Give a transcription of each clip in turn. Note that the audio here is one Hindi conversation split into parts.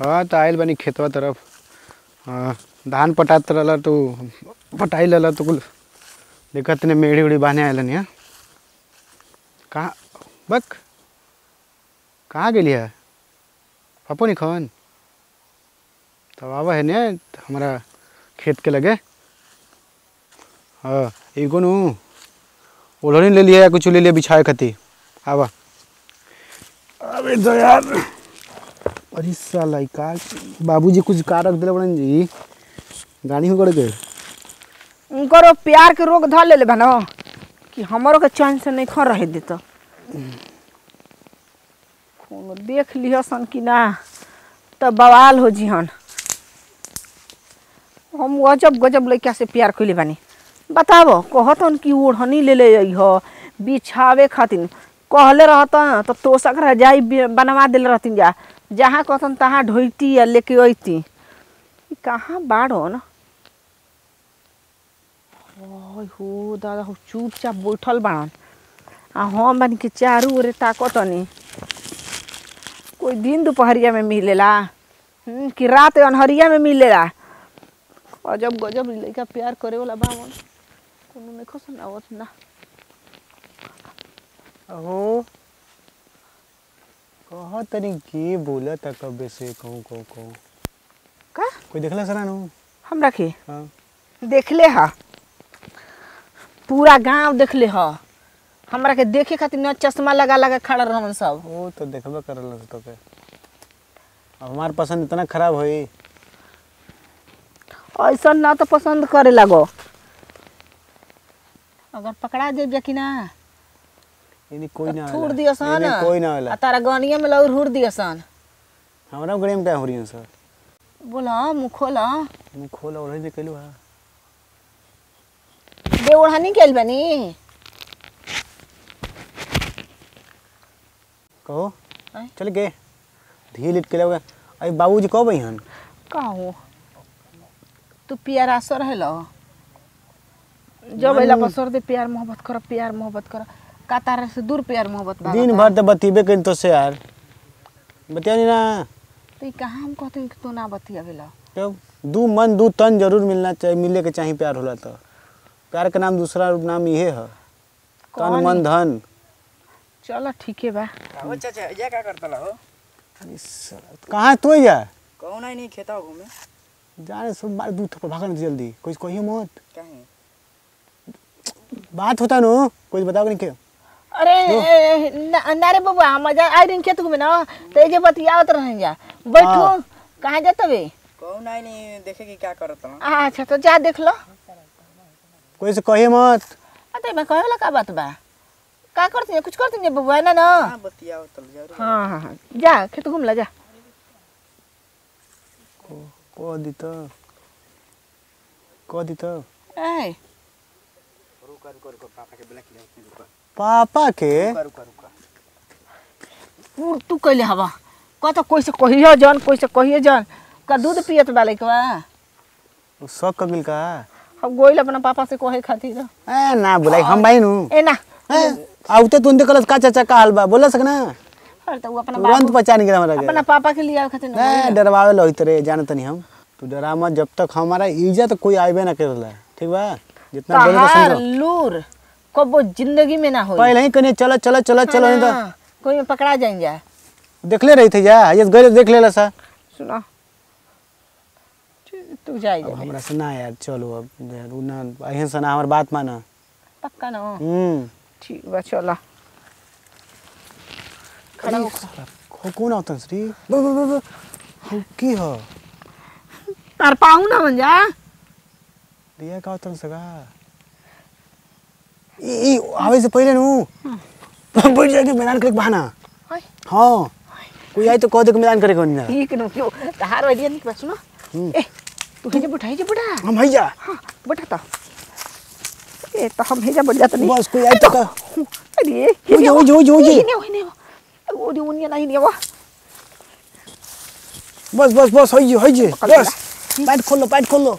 हाँ तो आयल बनी खेतवा तरफ़। हाँ धान पटात रहला तो पटाई लला तो कुल देखत ने मेढ़ी उड़ी बांधे आयल नहीं कहाँ, बक, कहाँ गेली है? पपो नहीं खन। तब आवा है ने हमारा खेत के लगे। हाँ एगो नु ओढ़नी ले लिया कुछ ले लिया बिछाए खती। आवा। अबे तो यार अरे साला का बाबूजी कुछ का रख दिले बड़न जी। गाड़ी हो गड़ गए उनको प्यार के रोग धर ले बनो। कि हमरो के चैन से नहीं खा रहे देता कोनो देख लिह सन कि ना। तब बवाल हो जिहन हम गजब गजब लड़का से प्यार कैले बानी। बताबो कहतन कि ओढ़नी ले ले हो। बिछावे खातिर। कहले रहतन तो तोसक रजाई बि- बनवा दिल रहतिन जा। जहाँ कहतन तहाँ ढोइती या लेके अइती ई कहाँ बाड़न? हो दादा हो चुपचाप बैठल बाड़न। आ हम बन के चारू ओरे ताकतनी। कोई दिन दोपहरिया में मिलेला? हम्म, कि रात अनहरिया में मिलेला? गजब गजब इ लइका प्यार करे वाला बावन। कोनो नहीं खसन ना। अहो कह तनी की बोला त कबे से? कहूँ कहूँ कहूँ का? कोई देखला सरा नु। हम रखे हाँ। देखले ह। पूरा गाँव देखले ह। हमरा के देखे खातिर न चश्मा लगा लगा खड़ा रहन सब। वो तो देखबे करल तो के अब हमार पसंद इतना खराब होई। ऐसा ना तो पसंद करे लगो। अगर पकड़ा जेब कि ना। इनी कोई ना आवेला। दियो सन कोई ना होला तारा गनिया में लौर हुर दियो सन हमरा गड़े में क्या हो रही है सर बोला मुँह खोला मुँह खोला ओढ़े दे केलु हा बे ओढ़नी केल बनी कहो चल के धी लिट के लगे अरे बाबूजी कब अइहन का हो तू प्यार आसो रहेलो जब अइला बसर दे प्यार मोहब्बत कर प्यार मोहब्बत कर का तारा से दूर प्यार मोहब्बत बा दिन भर तो बतीबे करी तो से यार बतिया नहीं ना तो ई कहाँ हम कहते कि तू ना बतियावेला जब दू मन दू तन ज़रूर मिलना चाहिए मिले के चाहिए प्यार होला तो प्यार के नाम दूसरा नाम इहे है तन मन धन चलो ठीक है बा हो चाचा ये क्या करता ला हो कहाँ तू जा कौन आई नहीं खेता घूमे जाने सब बार दूध थप्पड़ भागन जल्दी कुछ कहिए मत कहीं बात होता नो कुछ बताओ नहीं के अरे ना रे बबुआ मज़ा आई दिन खेत में ना? तो जे बतियावत रह जा। बैठो। हाँ। कहाँ जात बे कौन आई नहीं देखे कि क्या करता ला अच्छा तो जा देख लो। कोई से कहिए मत। अते मैं कहे वाला का बात बा? का करती है? कुछ करती है बबुआ ना ना? हाँ बतियाओ तल ज़रूर। हाँ हाँ हाँ। जा खेत घूम ला जा। कह दी तो कह दी तो ए रुका रुका रुका पापा के बोला कि रुका पापा के रुका रुका रुका पूर तू कैले हवा का तो कोई से कहियो जन कोई से कहियो जन का दूध पियत बाले के बा उ सब कबिल का अब गोइल अपना पापा से कहे खातिर ए ना बोलाई हम भाई नु ए ना ए आउते तुम देखलस का चाचा का हाल बा बोला सकना अरे तो वो अपना तुरंत पहचान गया हमरा अपना पापा के लिए खातिर ना डरवावे लो इतरे जानत नहीं हम तू डरा मत जब तक हमारा इज़्ज़त कोई आइबे ना करेला ठीक बा जितना बोले तो लूर कबो ज़िंदगी में ना होई पहले ही कने चलो चलो चलो चलो नहीं तो हाँ, कोई में पकड़ा जाएँगे देखले रही थे जा ये गए देख लेला सा सुनो तू जाई जा हमरा से ना यार चलो अब उ ना अहिं से ना हमर बात माना पक्का ना हम्म ठीक बा चला खड़ा हो कौन आवतन श्री ब ब ब हो की हो तार पाऊ ना बन जा रिया का आवतन सगा ई ई आवे से पहले नु बैठ जाके मैदान करे बहाना हाय हाँ कोई आई तो कह दे के मैदान करे के बनी ना ठीक न क्यों तहार आइडिया नहीं बस सुनो हम्म। ए तू हेजा बैठा हेजा बैठा हम भैया हाँ बैठा तो ए तो हम हेजा बैठ जाते नहीं बस कोई आई तो का अरे हो जा हो जा हो जा हो जा नहीं नहीं नहीं वो दी उन्हें नहीं नहीं वो बस बस बस होइए होइए बस पैट खोल लो पैट खोल लो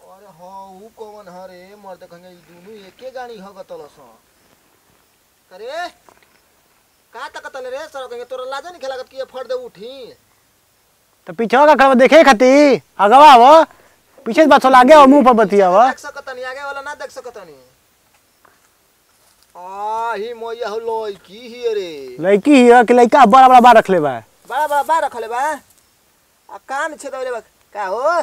अरे हाँ ऊ कौन हरे मर्द कहीं ई दुनु एके गाड़ी हगतलस करे? का तकतले रे? सर कहीं तोरा लाज नहीं खेलागत कि ये फट दे उठी। तो पीछे का खड़ा देखे खाती? अगवा वो पीछे बात लागे और मुँह पर बतिया वो देख सकतनी आगे वाला ना देख सकतनी आ ही मोया हो लोई की ही रे। लड़की ही है कि लड़का बड़ा बड़ा बार रख ले बा बड़ा बड़ा बार रखले बा आ कान छे दले बा का हो?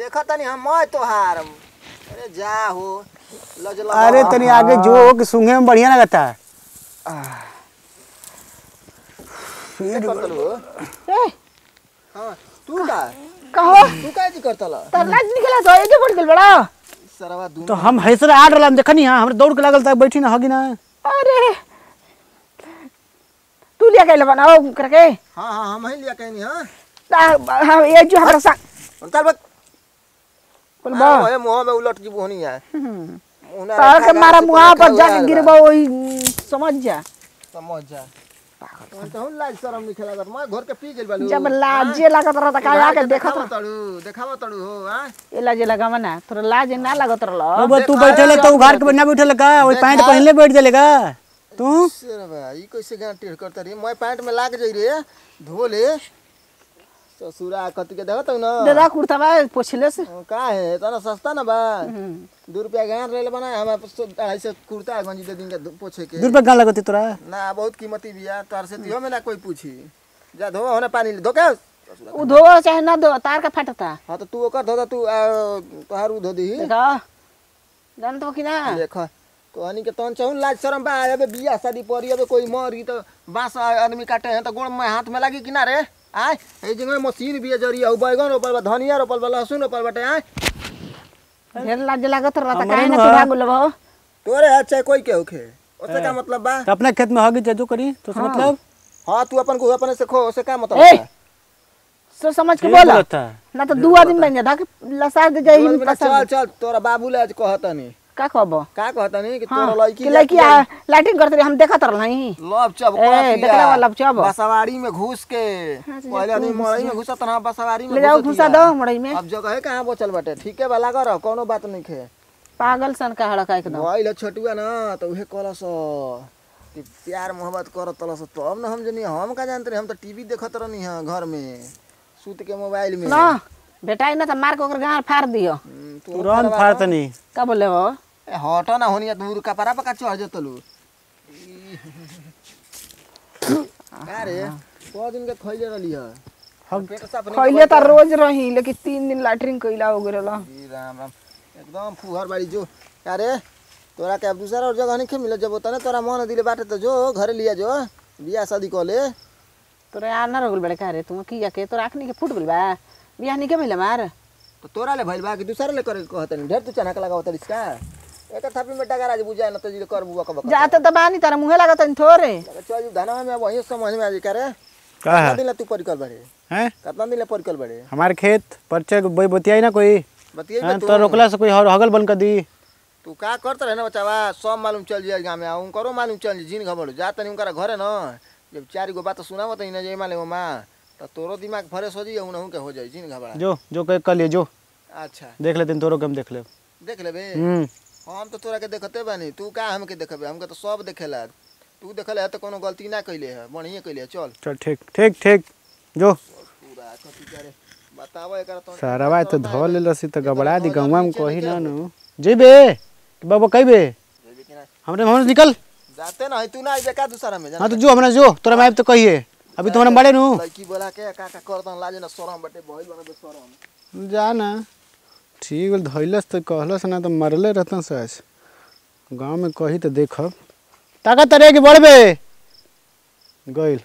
देखा तनी हम मैं तोहार। अरे जा हो लज लगा अरे तनी आगे जो कि सूंघे में बढ़िया लगता है। हो ए। हाँ तू का? कहो। तू का जी करतल? तर लाज निकला तो एजे बढ़ गेल बड़ा। सरवा दू तो हम हैसर आड़ रहा देखनी हाँ हमरे दौड़ के लागल तक बैठी ना हगी ना। अरे। तू लिया के बनाओ करके। हाँ हाँ हम ही लिया कहनी हाँ। ता- हाँ, ये जो हमारा संग चल बक बोल बा ओए मुँह में उलट जी बोनी है। हम्म। तार के मारा मुहा पर जाके गिरबो वही समझ जा। समझ जा। तो हम लाज शरम नहीं खेला मैं घर के पी गेल बालू जब लाजे लागत रहता का आके देखत तड़ू देखावा तड़ू हो हाँ? ए लाजे लगा ना तोरा लाज ना लागत रहल। अब तू बैठे तो घर के ना बैठे का? वही पैंट पहनले बैठ जाएगा तू? सर बा ई कैसे गांठ टेढ़ करता रे मैं पैंट में लाग जाई रे धो ले ससुरा कति के देखत ना। दादा कुर्ता बा पोछले से। हाँ, का है? तना सस्ता ना बा। दो रुपया गांठ ले बना हम अढ़ाई सौ कुर्ता गंजी दे देंगे पोछे के। दूर पे गान लगती तोरा? ना बहुत कीमती बिया तार से दियो में ना कोई पूछी। जा धो होने पानी ले धो के। उ धो चाहे ना धो तार का फटता। हाँ तो तू ओकर धो तू तोहार उ धो दी। देखा जान तो कि ना। देख कहनी के तन चाहूँ लाज शरम बा अबे बियाह शादी पड़ी अबे कोई मरी तो बाँस आदमी काटे हैं तो गोड़ में हाथ में लगी कि ना रे? आय ए जगह मशीन भी है ज़रिया बैगन रोपल बा धनिया रोपल बा लहसुन रोपल बाटे आय। ढेर लाज लागत रहता काहे ना। तू भाग लेबो तोरे हाथ चाहे कोई के? होखे ओसे का मतलब बा? तो अपने खेत में हगी जो करी तो उसका मतलब? हाँ तू अपन को अपने से खो ओसे का मतलब बा? सो समझ के बोला। ना तो दू आदमी बन जा लसार दे जाई चल चल तोरा बाबू ले आज कहतनी। का कहबो का कहतनी कि हाँ तोरा लड़की कि लड़की आ- लाइटिंग करते रही हम देखत रहल नहीं लव चब ए, देखला वाला चब। बसवाड़ी में घुस के। हाँ, तो पहले आदमी मड़ई में घुसत ना बसवाड़ी में ले जाओ घुसा दो मड़ई में। अब जगह है कहाँ बचल बाटे? ठीक है वाला कर कोनो बात नहीं खे। पागल सन का हड़का एकदम। मोबाइल है छोटुआ ना तो उहे कहलस कि प्यार मोहब्बत करत तलस तब ना हम जनी हम का जानते रहे हम तो टीवी देखत रहनी हाँ घर में सूत के मोबाइल में। ना बेटा ना तो मार के ओकर गांड फाड़ दियो। हम्म, तो तुरंत फाड़तनी का बोले हो? हट ना होनी दूर कपड़ा पका चढ़ जतलू का रे को दिन के खइले रहली है। हम- पेट साफ़ नहीं खइले त रोज रही लेकिन तीन दिन लैट्रिन कइला हो गेल जी राम राम। एकदम फुहर बाड़ी जो। का रे तोरा के अब दूसरा और जगह नहीं मिले जब होता ना तोरा मन दिले बाटे तो जो घरे लिया जो बियाह शादी कर ले। तोरे यार ना रगुल बड़े का रे तुम की के तोरा आखनी के फुट बा? बियाह नहीं के मिले मार तो तोरा ले भइल बा कि दूसरा ले करे कहत ढेर तू चना के लगावत रिस्का एक थापी में डगा राज बुझाए न तो जी कर बुआ का जाते त बानी तारा मुहे लागत नहीं थोरे चल धनवा में वही समझ में आ जी करे का है दिन तू परिकल बड़े हैं कितना दिन ला परिकल बड़े हमारे खेत परचे कोई बतियाई ना कोई बतिए हैं, तो रोकला से कोई हगल बन कर दी तू का करत रहे ना बचावा सब मालूम चल जाए गाँव में आ उनकरो मालूम चल जिन खबर जा तनी उनकरा घरे न जब चार गो बात सुनावत ही ना जे माले माँ तो तोरो दिमाग फ्रेश हो जाइए उनहू के हो जाए जिन घबरा जो जो कह कर लिए जो अच्छा देख लेते तोरो के हम देख ले देख हम्म हम तो तोरा के देखते बानी तू का हमके देखबे? हमके तो सब देखेला तू देखले है तो कोनो गलती ना कैले है बढ़िया कैले है चल। चल ठीक ठीक ठीक जो। पूरा कथी करे बताओ एकरा तो सारा बात तो धो ले लसी तो गबड़ा दी गंवा में कही ना नु जेबे कि बाबा कहबे हमरे मोहन निकल। जाते ना तू ना आइबे का दूसरा में? हाँ तो जो हमरा जो तोरा मैं तो कहिए। अभी तुम्हारे बड़े नु। लड़की बोला के का का करतन लाजे ना शरम बटे बहिल बने शरम। जा ना। ठीक बोल धैलस तो कहलस ना तो मरले रहतन सच गाँव में कही तो देखब। ताकत रे कि बढ़बे। गइल।